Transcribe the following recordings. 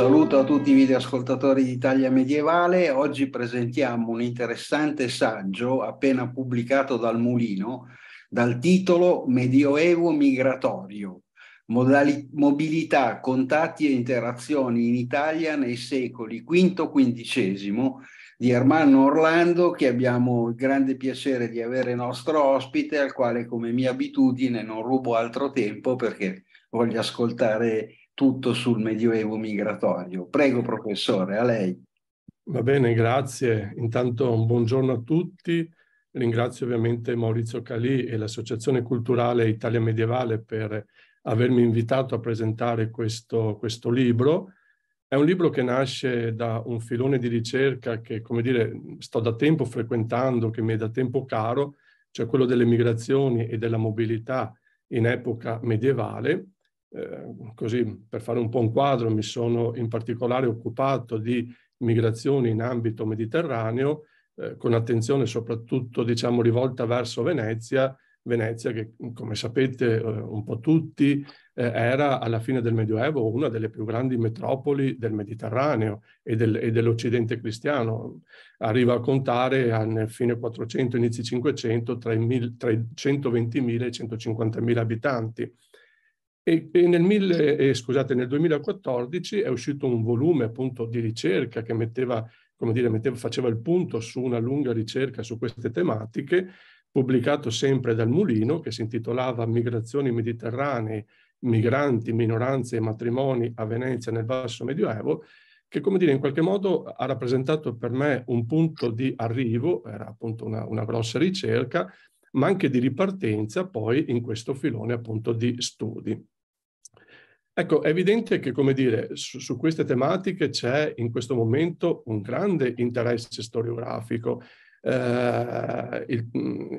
saluto a tutti i videoascoltatori di Italia Medievale. Oggi presentiamo un interessante saggio appena pubblicato dal Mulino dal titolo Medioevo migratorio, modali- mobilità, contatti e interazioni in Italia nei secoli V-XV di Ermanno Orlando che abbiamo il grande piacere di avere nostro ospite al quale come mia abitudine non rubo altro tempo perché voglio ascoltare tutto sul Medioevo migratorio. Prego professore, a lei. Va bene, grazie. Intanto un buongiorno a tutti. Ringrazio ovviamente Maurizio Calì e l'Associazione Culturale Italia Medievale per avermi invitato a presentare questo, questo libro. È un libro che nasce da un filone di ricerca che, come dire, sto da tempo frequentando, che mi è da tempo caro, cioè quello delle migrazioni e della mobilità in epoca medievale eh, così per fare un po' un quadro, mi sono in particolare occupato di migrazioni in ambito mediterraneo, eh, con attenzione soprattutto diciamo rivolta verso Venezia, Venezia che come sapete eh, un po' tutti eh, era alla fine del Medioevo una delle più grandi metropoli del Mediterraneo e, del, e dell'Occidente cristiano. Arriva a contare a, fine 400, inizi 500 tra i, mil, tra i 120.000 e i 150.000 abitanti. E, e nel, mille, eh, scusate, nel 2014 è uscito un volume appunto di ricerca che metteva, dire, metteva, faceva il punto su una lunga ricerca su queste tematiche, pubblicato sempre dal Mulino, che si intitolava Migrazioni mediterranee, migranti, minoranze e matrimoni a Venezia nel basso medioevo, che come dire in qualche modo ha rappresentato per me un punto di arrivo, era appunto una, una grossa ricerca, ma anche di ripartenza poi in questo filone appunto di studi. Ecco, è evidente che, come dire, su, su queste tematiche c'è in questo momento un grande interesse storiografico. Eh, il,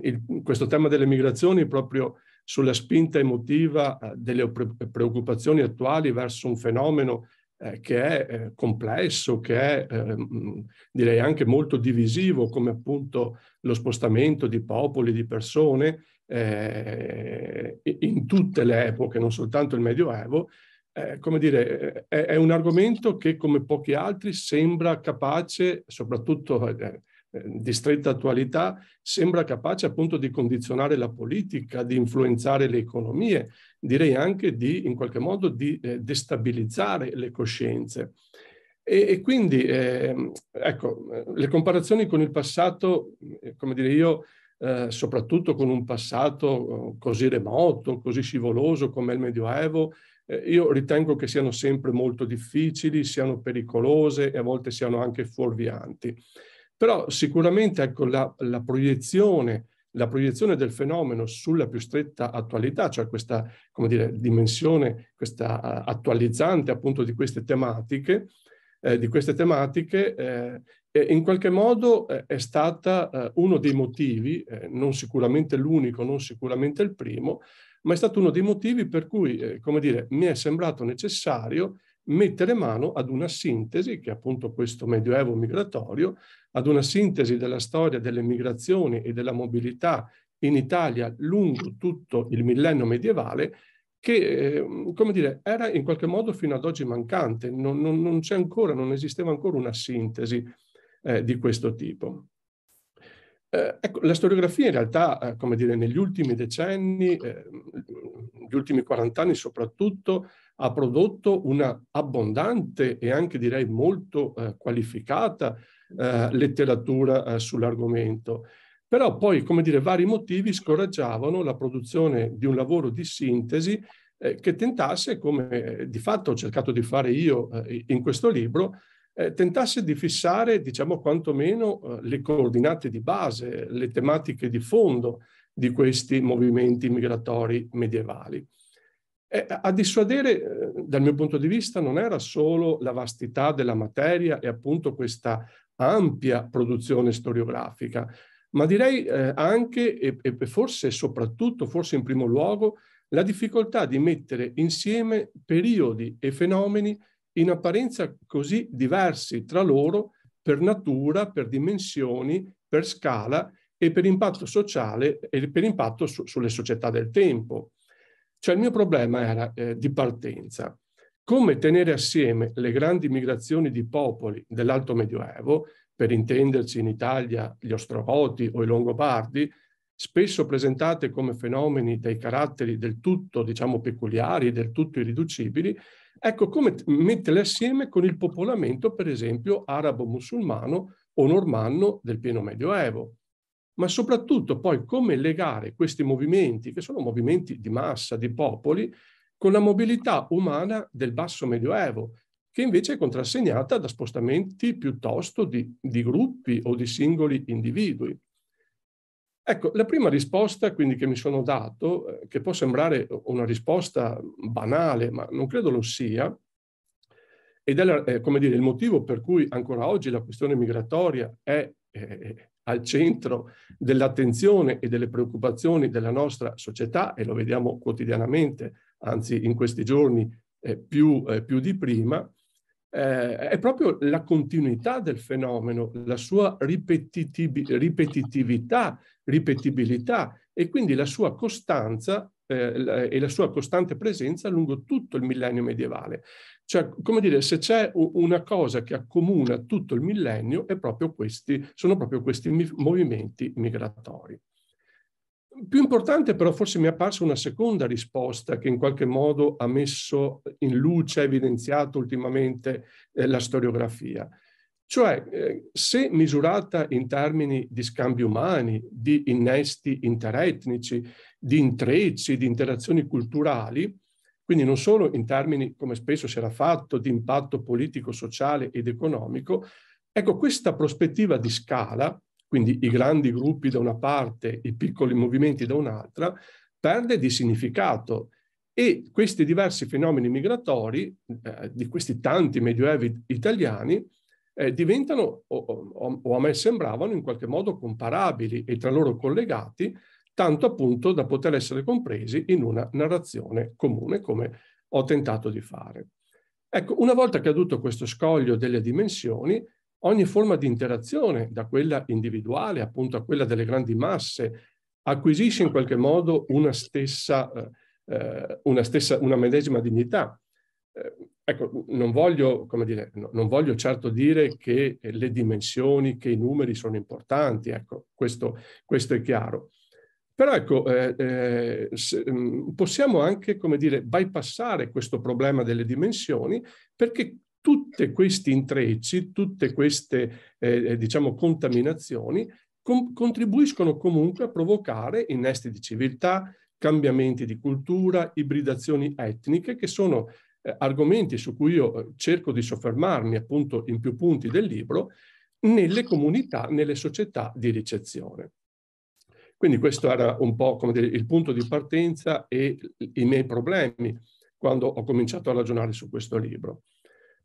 il, questo tema delle migrazioni proprio sulla spinta emotiva eh, delle preoccupazioni attuali verso un fenomeno eh, che è eh, complesso, che è ehm, direi anche molto divisivo, come appunto lo spostamento di popoli, di persone eh, in tutte le epoche, non soltanto il Medioevo, eh, come dire, è, è, un argomento che come pochi altri sembra capace, soprattutto eh, eh, di stretta attualità, sembra capace appunto di condizionare la politica, di influenzare le economie, direi anche di, in qualche modo, di eh, destabilizzare le coscienze. E, e quindi, eh, ecco, le comparazioni con il passato, eh, come dire, io, eh, soprattutto con un passato così remoto, così scivoloso come il Medioevo, eh, io ritengo che siano sempre molto difficili, siano pericolose e a volte siano anche fuorvianti. Però sicuramente ecco, la, la, proiezione, la proiezione del fenomeno sulla più stretta attualità, cioè questa dire, dimensione, questa uh, attualizzante appunto di queste tematiche, eh, di queste tematiche eh, in qualche modo eh, è stata eh, uno dei motivi, eh, non sicuramente l'unico, non sicuramente il primo, ma è stato uno dei motivi per cui, eh, come dire, mi è sembrato necessario mettere mano ad una sintesi, che è appunto questo medioevo migratorio, ad una sintesi della storia delle migrazioni e della mobilità in Italia lungo tutto il millennio medievale, che, eh, come dire, era in qualche modo fino ad oggi mancante, non, non, non c'è ancora, non esisteva ancora una sintesi eh, di questo tipo. Eh, ecco, la storiografia in realtà, eh, come dire, negli ultimi decenni, eh, ultimi 40 anni soprattutto, ha prodotto una abbondante e anche direi molto eh, qualificata eh, letteratura eh, sull'argomento. Però poi, come dire, vari motivi scoraggiavano la produzione di un lavoro di sintesi che tentasse, come di fatto ho cercato di fare io in questo libro, eh, tentasse di fissare, diciamo, quantomeno eh, le coordinate di base, le tematiche di fondo di questi movimenti migratori medievali. Eh, a dissuadere, eh, dal mio punto di vista, non era solo la vastità della materia e appunto questa ampia produzione storiografica, ma direi eh, anche e, e forse soprattutto, forse in primo luogo, la difficoltà di mettere insieme periodi e fenomeni in apparenza così diversi tra loro per natura, per dimensioni, per scala e per impatto sociale e per impatto su, sulle società del tempo. Cioè il mio problema era eh, di partenza. come tenere assieme le grandi migrazioni di popoli dell'Alto Medioevo, per intenderci in Italia gli Ostrogoti o i Longobardi, spesso presentate come fenomeni dai caratteri del tutto, diciamo, peculiari, del tutto irriducibili, ecco come metterle assieme con il popolamento, per esempio, arabo-musulmano o normanno del pieno Medioevo. Ma soprattutto poi come legare questi movimenti, che sono movimenti di massa, di popoli, con la mobilità umana del basso Medioevo, che invece è contrassegnata da spostamenti piuttosto di, di gruppi o di singoli individui. Ecco, la prima risposta quindi che mi sono dato, eh, che può sembrare una risposta banale, ma non credo lo sia, ed è come dire, il motivo per cui ancora oggi la questione migratoria è eh, al centro dell'attenzione e delle preoccupazioni della nostra società, e lo vediamo quotidianamente, anzi in questi giorni eh, più, eh, più di prima, eh, è proprio la continuità del fenomeno, la sua ripetitiv ripetitività, ripetibilità e quindi la sua costanza eh, e la sua costante presenza lungo tutto il millennio medievale. Cioè, come dire, se c'è una cosa che accomuna tutto il millennio, proprio questi, sono proprio questi movimenti migratori. Più importante però forse mi è apparsa una seconda risposta che in qualche modo ha messo in luce, ha evidenziato ultimamente eh, la storiografia. Cioè, eh, se misurata in termini di scambi umani, di innesti interetnici, di intrecci, di interazioni culturali, quindi non solo in termini, come spesso si era fatto, di impatto politico, sociale ed economico, ecco, questa prospettiva di scala quindi i grandi gruppi da una parte, i piccoli movimenti da un'altra, perde di significato e questi diversi fenomeni migratori, eh, di questi tanti medioevi italiani, eh, diventano, o, o, o, a me sembravano, in qualche modo comparabili e tra loro collegati, tanto appunto da poter essere compresi in una narrazione comune, come ho tentato di fare. Ecco, una volta caduto questo scoglio delle dimensioni, ogni forma di interazione, da quella individuale appunto a quella delle grandi masse, acquisisce in qualche modo una stessa, eh, una, stessa una medesima dignità. Eh, ecco, non voglio, come dire, no, non voglio certo dire che le dimensioni, che i numeri sono importanti, ecco, questo, questo è chiaro. Però ecco, eh, eh, se, mm, possiamo anche, come dire, bypassare questo problema delle dimensioni perché tutti questi intrecci, tutte queste eh, eh, diciamo, contaminazioni com contribuiscono comunque a provocare innesti di civiltà, cambiamenti di cultura, ibridazioni etniche, che sono eh, argomenti su cui io eh, cerco di soffermarmi appunto in più punti del libro, nelle comunità, nelle società di ricezione. Quindi questo era un po' come dire, il punto di partenza e i miei problemi quando ho cominciato a ragionare su questo libro.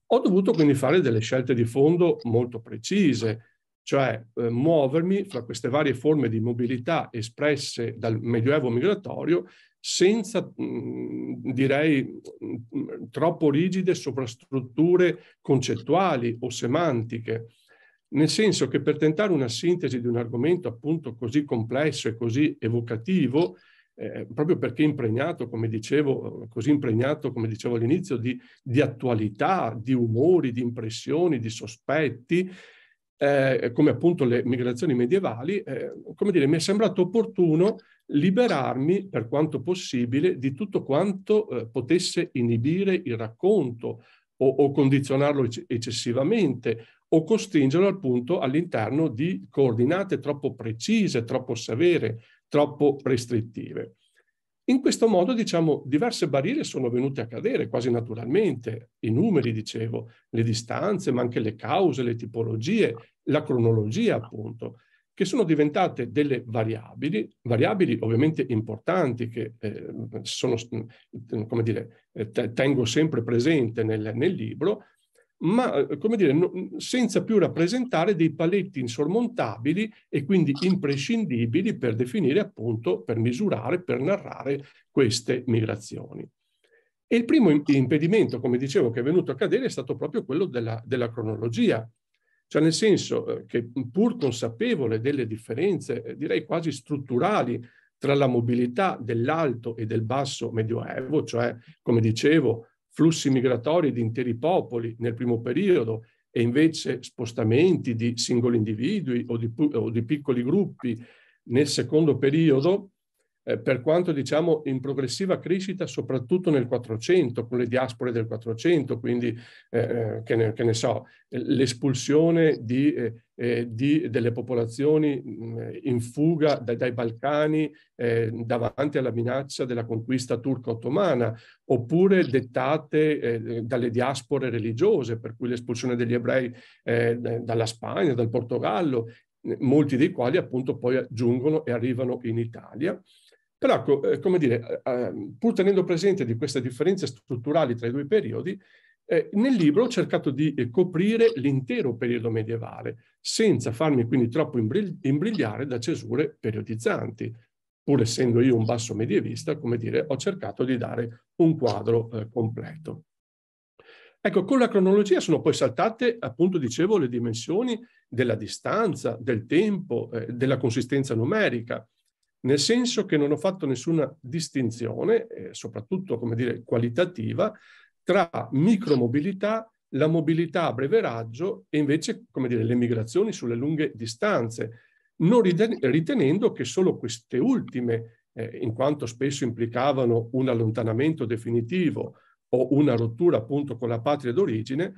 Ho dovuto quindi fare delle scelte di fondo molto precise, cioè eh, muovermi fra queste varie forme di mobilità espresse dal medioevo migratorio senza, mh, direi, mh, troppo rigide sovrastrutture concettuali o semantiche, nel senso che per tentare una sintesi di un argomento appunto così complesso e così evocativo, eh, proprio perché impregnato, come dicevo, così impregnato, come dicevo all'inizio, di, di attualità, di umori, di impressioni, di sospetti, eh, come appunto le migrazioni medievali, eh, come dire, mi è sembrato opportuno liberarmi per quanto possibile di tutto quanto eh, potesse inibire il racconto o, o condizionarlo eccessivamente o costringerlo appunto all'interno di coordinate troppo precise, troppo severe, troppo restrittive. In questo modo, diciamo, diverse barriere sono venute a cadere quasi naturalmente, i numeri, dicevo, le distanze, ma anche le cause, le tipologie, la cronologia, appunto, che sono diventate delle variabili, variabili ovviamente importanti che eh, sono, come dire, eh, tengo sempre presente nel, nel libro, ma eh, come dire, no, senza più rappresentare dei paletti insormontabili e quindi imprescindibili per definire appunto, per misurare, per narrare queste migrazioni. E il primo impedimento, come dicevo, che è venuto a cadere è stato proprio quello della, della cronologia, cioè nel senso eh, che pur consapevole delle differenze, eh, direi quasi strutturali, tra la mobilità dell'alto e del basso medioevo, cioè, come dicevo, flussi migratori di interi popoli nel primo periodo e invece spostamenti di singoli individui o di, o di piccoli gruppi nel secondo periodo, eh, per quanto diciamo in progressiva crescita soprattutto nel 400, con le diaspore del 400, quindi eh, eh, che, ne, che, ne, so, l'espulsione di, eh, eh di, delle popolazioni mh, in fuga dai, dai Balcani davanti alla minaccia della conquista turco-ottomana, oppure dettate dalle diaspore religiose, per cui l'espulsione degli ebrei dalla Spagna, dal Portogallo, molti dei quali appunto poi giungono e arrivano in Italia. Però, eh, come dire, eh, ehm, pur tenendo presente di queste differenze strutturali tra i due periodi, eh, nel libro ho cercato di coprire l'intero periodo medievale, senza farmi quindi troppo imbrigliare da cesure periodizzanti. Pur essendo io un basso medievista, come dire, ho cercato di dare un quadro completo. Ecco, con la cronologia sono poi saltate, appunto, dicevo, le dimensioni della distanza, del tempo, della consistenza numerica nel senso che non ho fatto nessuna distinzione, eh, soprattutto, come dire, qualitativa, tra micromobilità, la mobilità a breve raggio e invece, come dire, le migrazioni sulle lunghe distanze, non ritenendo che solo queste ultime, eh, in quanto spesso implicavano un allontanamento definitivo o una rottura appunto con la patria d'origine,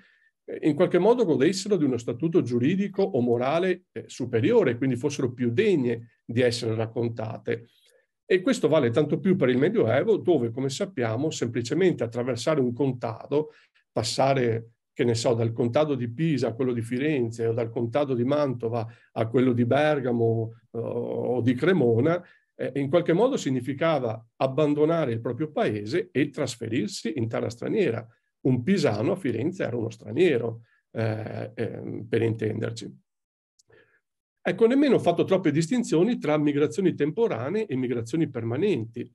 in qualche modo godessero di uno statuto giuridico o morale eh, superiore, quindi fossero più degne di essere raccontate. E questo vale tanto più per il Medioevo, dove, come sappiamo, semplicemente attraversare un contado, passare, che ne so, dal contado di Pisa a quello di Firenze o dal contado di Mantova a quello di Bergamo uh, o di Cremona, eh, in qualche modo significava abbandonare il proprio paese e trasferirsi in terra straniera un pisano a Firenze era uno straniero, eh, eh, per intenderci. Ecco, nemmeno ho fatto troppe distinzioni tra migrazioni temporanee e migrazioni permanenti,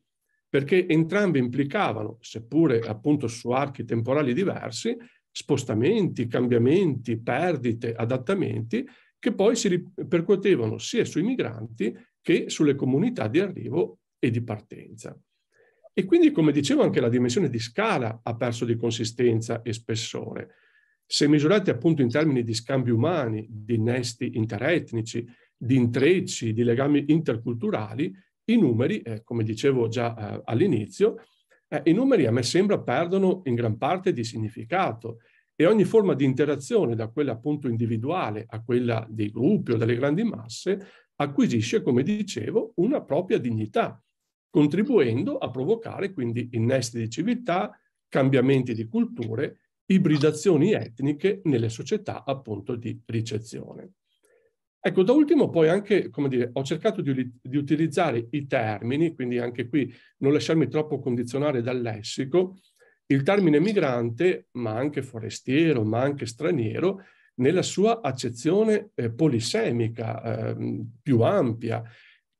perché entrambe implicavano, seppure appunto su archi temporali diversi, spostamenti, cambiamenti, perdite, adattamenti, che poi si ripercuotevano sia sui migranti che sulle comunità di arrivo e di partenza. E quindi, come dicevo, anche la dimensione di scala ha perso di consistenza e spessore. Se misurati appunto in termini di scambi umani, di innesti interetnici, di intrecci, di legami interculturali, i numeri, eh, come dicevo già eh, all'inizio, eh, i numeri a me sembra perdono in gran parte di significato e ogni forma di interazione, da quella appunto individuale a quella dei gruppi o delle grandi masse, acquisisce, come dicevo, una propria dignità contribuendo a provocare quindi innesti di civiltà, cambiamenti di culture, ibridazioni etniche nelle società appunto di ricezione. Ecco, da ultimo poi anche, come dire, ho cercato di, di, utilizzare i termini, quindi anche qui non lasciarmi troppo condizionare dal lessico, il termine migrante, ma anche forestiero, ma anche straniero, nella sua accezione eh, polisemica, eh, più ampia,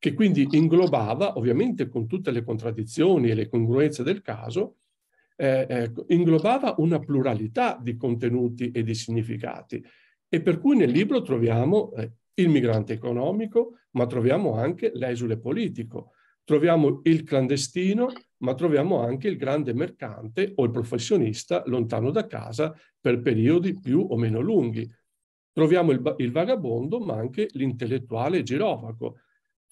che quindi inglobava, ovviamente con tutte le contraddizioni e le congruenze del caso, eh, eh, inglobava una pluralità di contenuti e di significati. E per cui nel libro troviamo eh, il migrante economico, ma troviamo anche l'esule politico, troviamo il clandestino, ma troviamo anche il grande mercante o il professionista lontano da casa per periodi più o meno lunghi. Troviamo il, il vagabondo, ma anche l'intellettuale girovaco,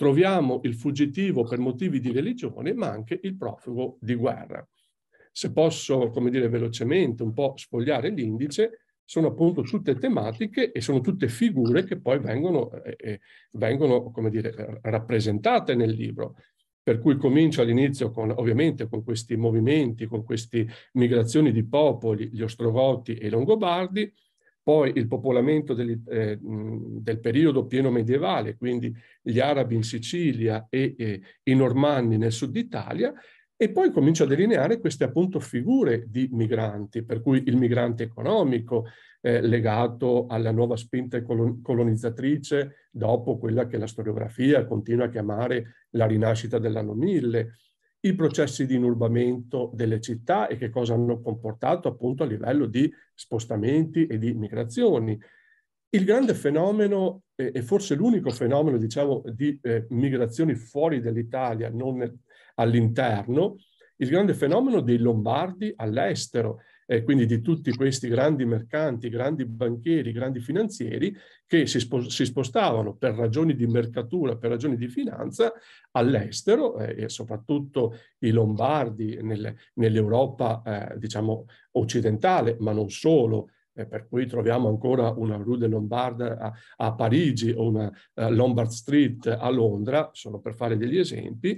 troviamo il fuggitivo per motivi di religione, ma anche il profugo di guerra. Se posso, come dire, velocemente un po' sfogliare l'indice, sono appunto tutte tematiche e sono tutte figure che poi vengono, eh, eh vengono come dire, rappresentate nel libro. Per cui comincio all'inizio con, ovviamente con questi movimenti, con queste migrazioni di popoli, gli Ostrogoti e i Longobardi, poi il popolamento del, eh, del, periodo pieno medievale, quindi gli arabi in Sicilia e, e i normanni nel sud Italia, e poi comincia a delineare queste appunto figure di migranti, per cui il migrante economico eh, legato alla nuova spinta colonizzatrice dopo quella che la storiografia continua a chiamare la rinascita dell'anno 1000, i processi di inurbamento delle città e che cosa hanno comportato appunto a livello di spostamenti e di migrazioni. Il grande fenomeno, eh, e forse l'unico fenomeno, diciamo, di eh, migrazioni fuori dall'Italia, non all'interno, il grande fenomeno dei lombardi all'estero, eh, quindi di tutti questi grandi mercanti, grandi banchieri, grandi finanzieri che si, spo- si spostavano per ragioni di mercatura, per ragioni di finanza all'estero eh, e soprattutto i lombardi nelle, nell'Europa eh, diciamo occidentale, ma non solo, eh, per cui troviamo ancora una Rue de Lombard a, a Parigi o una uh, Lombard Street a Londra, solo per fare degli esempi,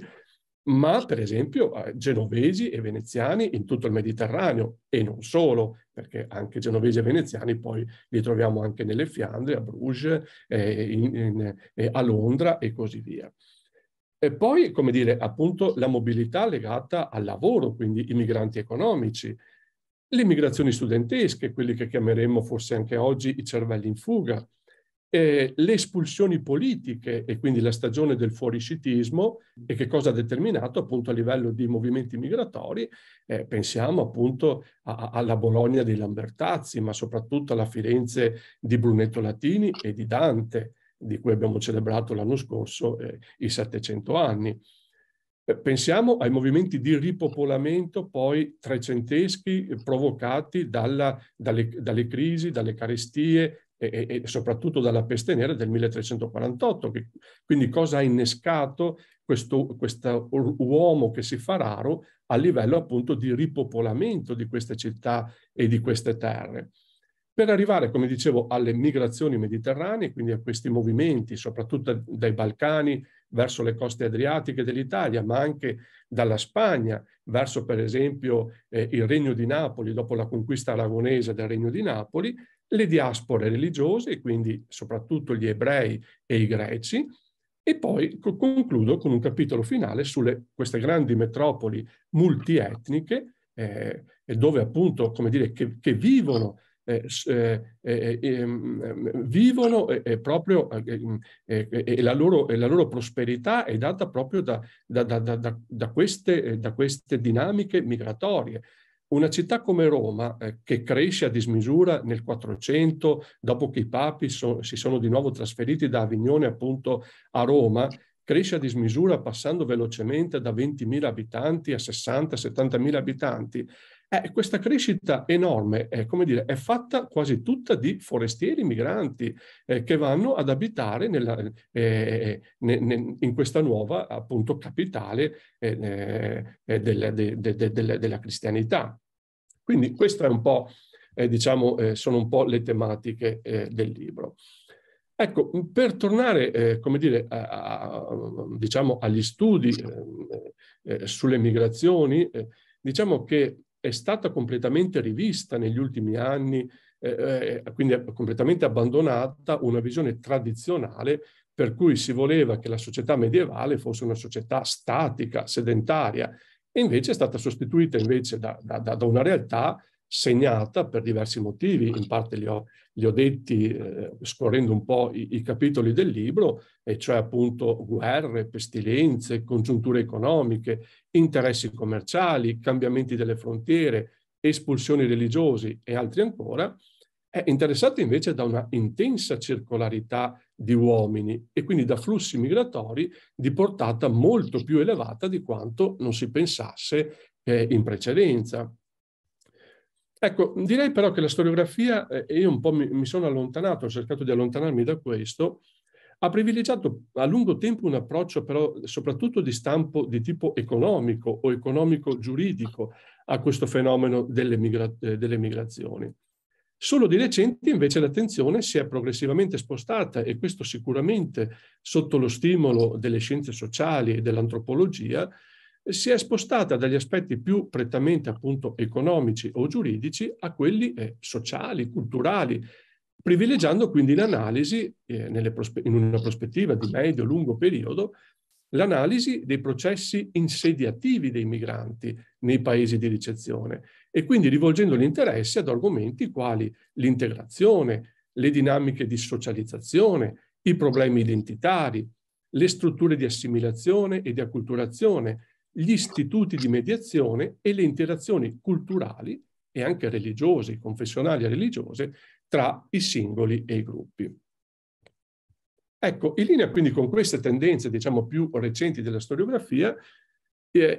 ma per esempio eh, genovesi e veneziani in tutto il Mediterraneo e non solo, perché anche genovesi e veneziani poi li troviamo anche nelle Fiandre, a Bruges, eh, in, in, eh, a Londra e così via. E poi, come dire, appunto la mobilità legata al lavoro, quindi i migranti economici, le migrazioni studentesche, quelli che chiameremmo forse anche oggi i cervelli in fuga, eh, le espulsioni politiche e quindi la stagione del fuoriscitismo e che cosa ha determinato appunto a livello di movimenti migratori. Eh, pensiamo appunto a, a, alla Bologna di Lambertazzi, ma soprattutto alla Firenze di Brunetto Latini e di Dante, di cui abbiamo celebrato l'anno scorso eh, i 700 anni. Eh, pensiamo ai movimenti di ripopolamento poi trecenteschi provocati dalla, dalle, dalle, crisi, dalle carestie e, e, soprattutto dalla peste nera del 1348. Che, quindi cosa ha innescato questo uomo che si fa raro a livello appunto di ripopolamento di queste città e di queste terre per arrivare, come dicevo, alle migrazioni mediterranee, quindi a questi movimenti, soprattutto dai Balcani verso le coste adriatiche dell'Italia, ma anche dalla Spagna verso, per esempio, eh, il Regno di Napoli, dopo la conquista aragonese del Regno di Napoli, le diaspore religiose, quindi soprattutto gli ebrei e i greci, e poi concludo con un capitolo finale sulle queste grandi metropoli multietniche, eh, dove appunto, come dire, che, che vivono eh, eh, eh, ehm, vivono proprio e la, loro, la loro prosperità è data proprio da, da, da, da, queste, da queste dinamiche migratorie. Una città come Roma, eh, che cresce a dismisura nel 400, dopo che i papi so, si sono di nuovo trasferiti da Avignone appunto a Roma, cresce a dismisura passando velocemente da 20.000 abitanti a 60-70.000 abitanti, eh, questa crescita enorme è, come dire, è fatta quasi tutta di forestieri migranti eh, che vanno ad abitare nella, eh, ne, ne, in questa nuova appunto capitale eh, eh, del, de, de, de, della cristianità. Quindi queste eh, diciamo, sono un po' le tematiche del libro. Ecco, per tornare, come dire, a, a, diciamo, agli studi sulle migrazioni, diciamo che è stata completamente rivista negli ultimi anni, eh, eh quindi completamente abbandonata una visione tradizionale per cui si voleva che la società medievale fosse una società statica, sedentaria, invece è stata sostituita invece da, da, da una realtà segnata per diversi motivi, in parte li ho, li ho detti eh, scorrendo un po' i, i, capitoli del libro, e cioè appunto guerre, pestilenze, congiunture economiche, interessi commerciali, cambiamenti delle frontiere, espulsioni religiosi e altri ancora, è interessato invece da una intensa circolarità di uomini e quindi da flussi migratori di portata molto più elevata di quanto non si pensasse eh, in precedenza. Ecco, direi però che la storiografia, e eh, io un po' mi, mi, sono allontanato, ho cercato di allontanarmi da questo, ha privilegiato a lungo tempo un approccio però soprattutto di stampo di tipo economico o economico-giuridico a questo fenomeno delle, migra eh, delle migrazioni. Solo di recente invece l'attenzione si è progressivamente spostata e questo sicuramente sotto lo stimolo delle scienze sociali e dell'antropologia si è spostata dagli aspetti più prettamente appunto economici o giuridici a quelli eh, sociali, culturali, privilegiando quindi l'analisi eh, in una prospettiva di medio-lungo periodo, l'analisi dei processi insediativi dei migranti nei paesi di ricezione e quindi rivolgendo l'interesse ad argomenti quali l'integrazione, le dinamiche di socializzazione, i problemi identitari, le strutture di assimilazione e di acculturazione, gli istituti di mediazione e le interazioni culturali e anche religiose, confessionali e religiose tra i singoli e i gruppi. Ecco, in linea quindi con queste tendenze, diciamo, più recenti della storiografia,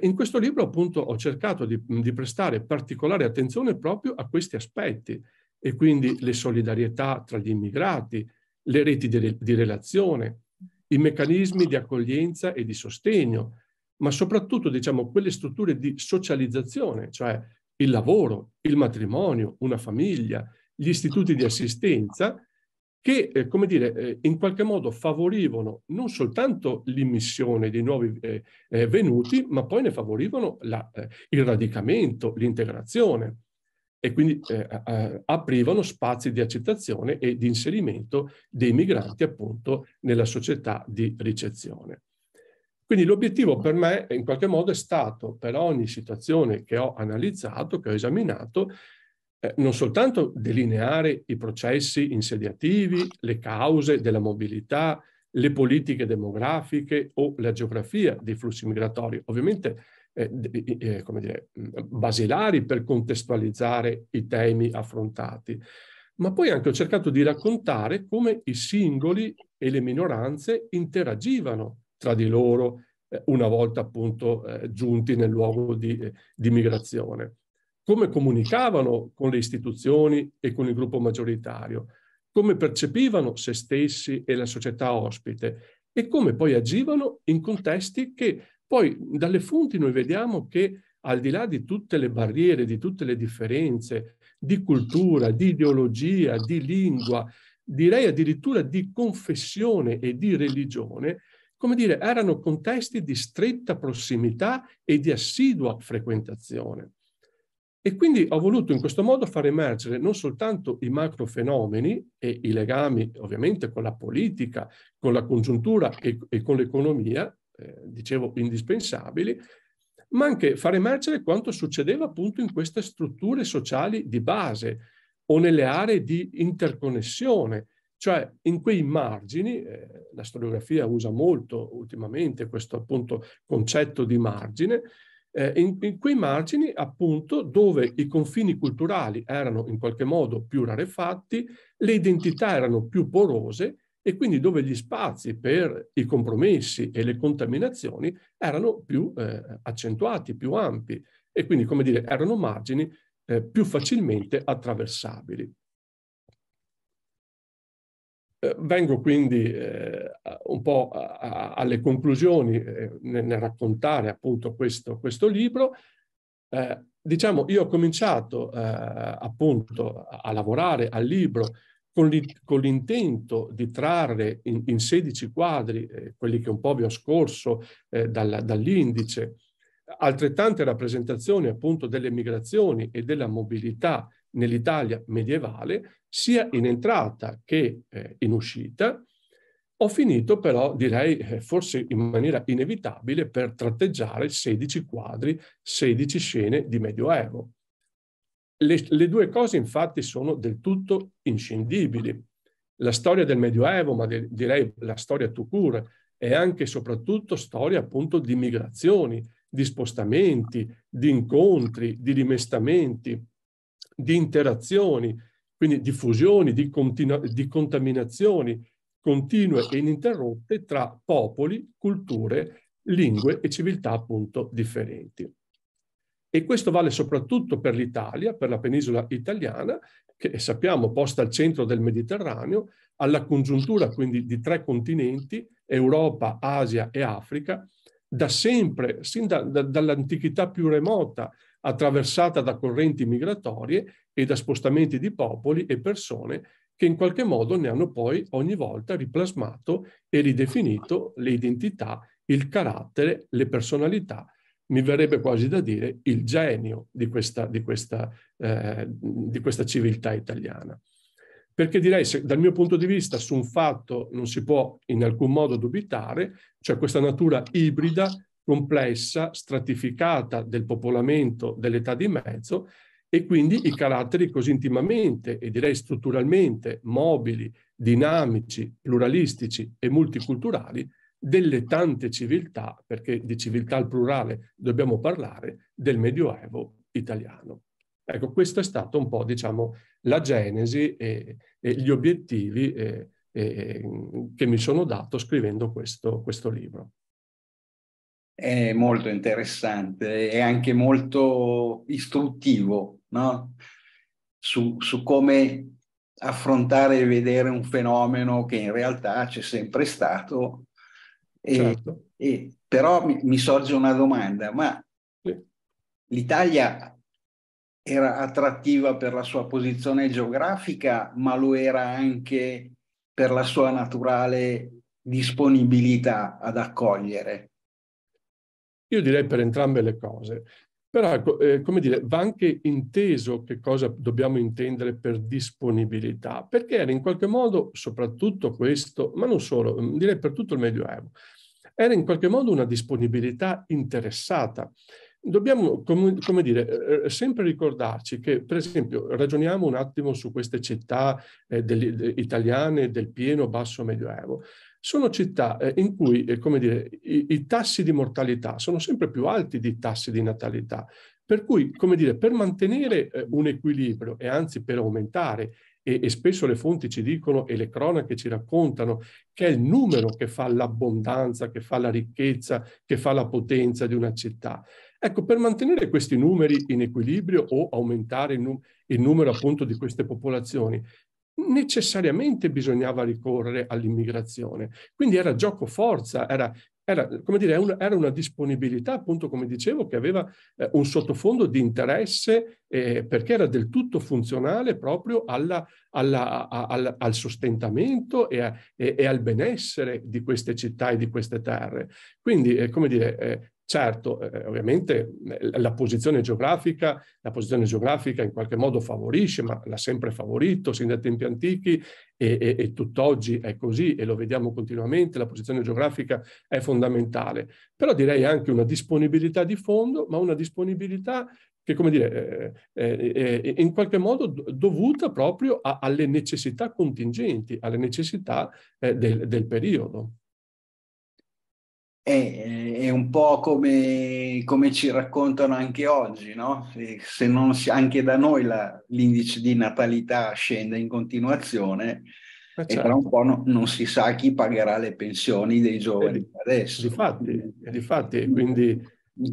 in questo libro appunto ho cercato di, di, prestare particolare attenzione proprio a questi aspetti e quindi le solidarietà tra gli immigrati, le reti di, di relazione, i meccanismi di accoglienza e di sostegno, ma soprattutto diciamo quelle strutture di socializzazione, cioè il lavoro, il matrimonio, una famiglia, gli istituti di assistenza che, eh, come dire, eh, in qualche modo favorivano non soltanto l'immissione di nuovi eh, eh venuti, ma poi ne favorivano la, eh, il radicamento, l'integrazione e quindi eh, aprivano spazi di accettazione e di inserimento dei migranti appunto nella società di ricezione. Quindi l'obiettivo per me in qualche modo è stato per ogni situazione che ho analizzato, che ho esaminato, eh, non soltanto delineare i processi insediativi, le cause della mobilità, le politiche demografiche o la geografia dei flussi migratori, ovviamente eh, eh, dire, basilari per contestualizzare i temi affrontati, ma poi anche ho cercato di raccontare come i singoli e le minoranze interagivano tra di loro eh, una volta appunto eh, giunti nel luogo di, eh, di migrazione come comunicavano con le istituzioni e con il gruppo maggioritario, come percepivano se stessi e la società ospite e come poi agivano in contesti che poi dalle fonti noi vediamo che al di là di tutte le barriere, di tutte le differenze di cultura, di ideologia, di lingua, direi addirittura di confessione e di religione, come dire, erano contesti di stretta prossimità e di assidua frequentazione. E quindi ho voluto in questo modo far emergere non soltanto i macrofenomeni e i legami ovviamente con la politica, con la congiuntura e, e con l'economia, eh, dicevo indispensabili, ma anche far emergere quanto succedeva appunto in queste strutture sociali di base o nelle aree di interconnessione, cioè in quei margini, eh, la storiografia usa molto ultimamente questo appunto concetto di margine, eh, in, in, quei margini appunto dove i confini culturali erano in qualche modo più rarefatti, le identità erano più porose e quindi dove gli spazi per i compromessi e le contaminazioni erano più eh, accentuati, più ampi e quindi come dire erano margini eh, più facilmente attraversabili. Eh, vengo quindi eh, un po' a, a, alle conclusioni eh, nel, nel, raccontare appunto questo, questo libro. Eh, diciamo, io ho cominciato eh, appunto a, lavorare al libro con, l'intento di trarre in, in 16 quadri, eh, quelli che un po' vi ho scorso dal, dall'indice, altrettante rappresentazioni appunto delle migrazioni e della mobilità nell'Italia medievale, sia in entrata che eh, in uscita. Ho finito però, direi, eh, forse in maniera inevitabile, per tratteggiare 16 quadri, 16 scene di Medioevo. Le, le due cose infatti sono del tutto inscindibili. La storia del Medioevo, ma de, direi la storia tout court, è anche e soprattutto storia appunto di migrazioni, di spostamenti, di incontri, di rimestamenti, di interazioni, quindi di fusioni, di, di contaminazioni continue e ininterrotte tra popoli, culture, lingue e civiltà appunto differenti. E questo vale soprattutto per l'Italia, per la penisola italiana, che sappiamo posta al centro del Mediterraneo, alla congiuntura quindi di tre continenti, Europa, Asia e Africa, da sempre, sin da, da, dall'antichità più remota, attraversata da correnti migratorie e da spostamenti di popoli e persone che in qualche modo ne hanno poi ogni volta riplasmato e ridefinito le identità, il carattere, le personalità, mi verrebbe quasi da dire il genio di questa, di questa, eh, di questa civiltà italiana. Perché direi, se, dal mio punto di vista, su un fatto non si può in alcun modo dubitare, cioè questa natura ibrida complessa, stratificata del popolamento dell'età di mezzo e quindi i caratteri così intimamente e direi strutturalmente mobili, dinamici, pluralistici e multiculturali delle tante civiltà, perché di civiltà al plurale dobbiamo parlare, del Medioevo italiano. Ecco, questa è stata un po', diciamo, la genesi e, e gli obiettivi eh, eh, che mi sono dato scrivendo questo, questo libro. È molto interessante e anche molto istruttivo no? su, su come affrontare e vedere un fenomeno che in realtà c'è sempre stato. E, certo. e, però mi, mi, sorge una domanda, ma sì. l'Italia era attrattiva per la sua posizione geografica, ma lo era anche per la sua naturale disponibilità ad accogliere? Io direi per entrambe le cose. Però, ecco, eh, come dire, va anche inteso che cosa dobbiamo intendere per disponibilità, perché era in qualche modo, soprattutto questo, ma non solo, mm, direi per tutto il Medioevo, era in qualche modo una disponibilità interessata. Dobbiamo, come, come dire, eh, eh sempre ricordarci che, per esempio, ragioniamo un attimo su queste città eh, degli, de, italiane del pieno basso Medioevo sono città eh, in cui, eh, dire, i, i, tassi di mortalità sono sempre più alti di tassi di natalità. Per cui, dire, per mantenere eh, un equilibrio e anzi per aumentare, e, e, spesso le fonti ci dicono e le cronache ci raccontano che è il numero che fa l'abbondanza, che fa la ricchezza, che fa la potenza di una città. Ecco, per mantenere questi numeri in equilibrio o aumentare il, num il numero appunto di queste popolazioni, necessariamente bisognava ricorrere all'immigrazione. Quindi era gioco forza, era, era, dire, una, era una disponibilità, appunto, come dicevo, che aveva eh, un sottofondo di interesse eh, perché era del tutto funzionale proprio alla, alla, a, a, al sostentamento e, a, e, e, al benessere di queste città e di queste terre. Quindi, eh, come dire, eh, Certo, eh, ovviamente eh, la posizione geografica, la posizione geografica in qualche modo favorisce, ma l'ha sempre favorito sin dai tempi antichi e, e, e tutt'oggi è così e lo vediamo continuamente, la posizione geografica è fondamentale. Però direi anche una disponibilità di fondo, ma una disponibilità che, come dire, eh, eh, eh in qualche modo dovuta proprio a, alle necessità contingenti, alle necessità eh, del, del periodo è, è un po' come, come, ci raccontano anche oggi, no? Se, se non si, anche da noi la, l'indice di natalità scende in continuazione, eh certo. e tra un certo. po' no, non si sa chi pagherà le pensioni dei giovani eh, adesso. Difatti, difatti quindi,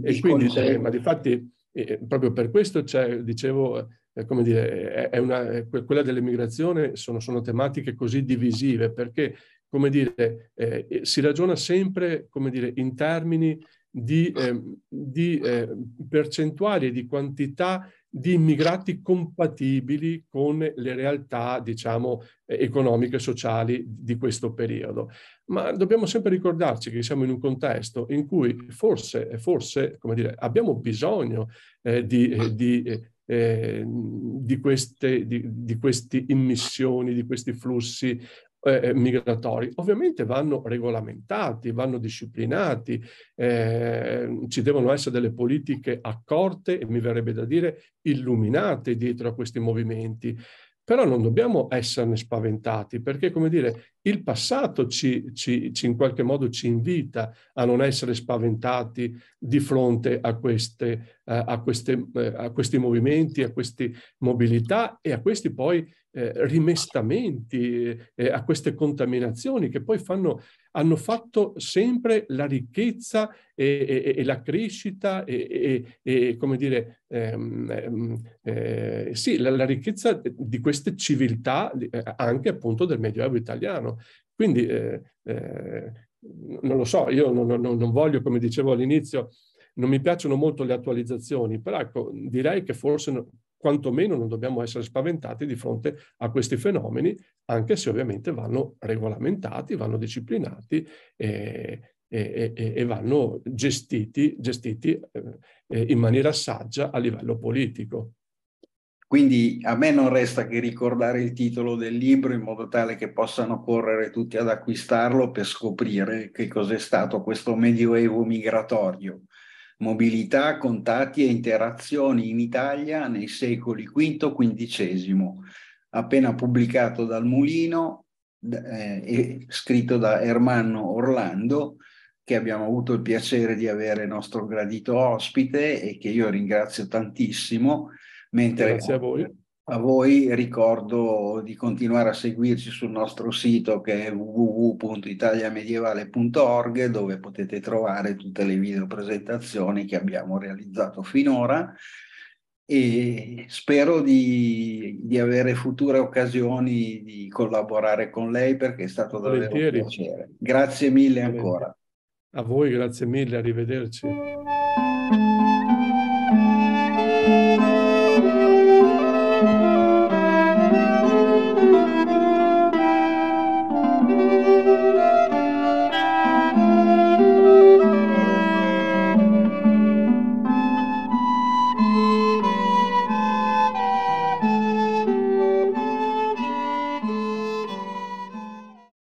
e quindi eh, ma difatti eh, proprio per questo c'è, dicevo, eh, come dire, è una, quella dell'emigrazione sono, sono tematiche così divisive perché come dire, eh, si ragiona sempre, come dire, in termini di, eh, di eh, percentuali e di quantità di immigrati compatibili con le realtà, diciamo, economiche e sociali di questo periodo. Ma dobbiamo sempre ricordarci che siamo in un contesto in cui forse, forse come dire, abbiamo bisogno eh, di, eh, di eh, di, queste, di, di, queste immissioni, di questi flussi eh, eh, migratori, ovviamente vanno regolamentati, vanno disciplinati, eh, ci devono essere delle politiche accorte e mi verrebbe da dire illuminate dietro a questi movimenti. Però non dobbiamo esserne spaventati perché, come dire, il passato ci, ci, ci, in qualche modo ci invita a non essere spaventati di fronte a, queste, uh, a, queste, uh, a questi movimenti, a queste mobilità e a questi poi eh, rimestamenti, eh, a queste contaminazioni che poi fanno, hanno fatto sempre la ricchezza e, e, e la crescita e, e come dire, ehm, ehm, eh, sì, la, la, ricchezza di queste civiltà eh, anche appunto del Medioevo italiano. Quindi, eh, eh, non lo so, io non, non, non voglio, come dicevo all'inizio, non mi piacciono molto le attualizzazioni, però ecco, direi che forse quantomeno non dobbiamo essere spaventati di fronte a questi fenomeni, anche se ovviamente vanno regolamentati, vanno disciplinati e, e, e, e vanno gestiti, gestiti eh, in maniera saggia a livello politico. Quindi a me non resta che ricordare il titolo del libro in modo tale che possano correre tutti ad acquistarlo per scoprire che cos'è stato questo medioevo migratorio mobilità, contatti e interazioni in Italia nei secoli V-XV, appena pubblicato dal Mulino eh, e scritto da Ermanno Orlando, che abbiamo avuto il piacere di avere nostro gradito ospite e che io ringrazio tantissimo. Mentre Grazie a voi. A voi ricordo di continuare a seguirci sul nostro sito che è www.italiamedievale.org dove potete trovare tutte le video presentazioni che abbiamo realizzato finora e spero di, di avere future occasioni di collaborare con lei perché è stato davvero Volentieri. un piacere. Grazie mille ancora. A voi, grazie mille, arrivederci.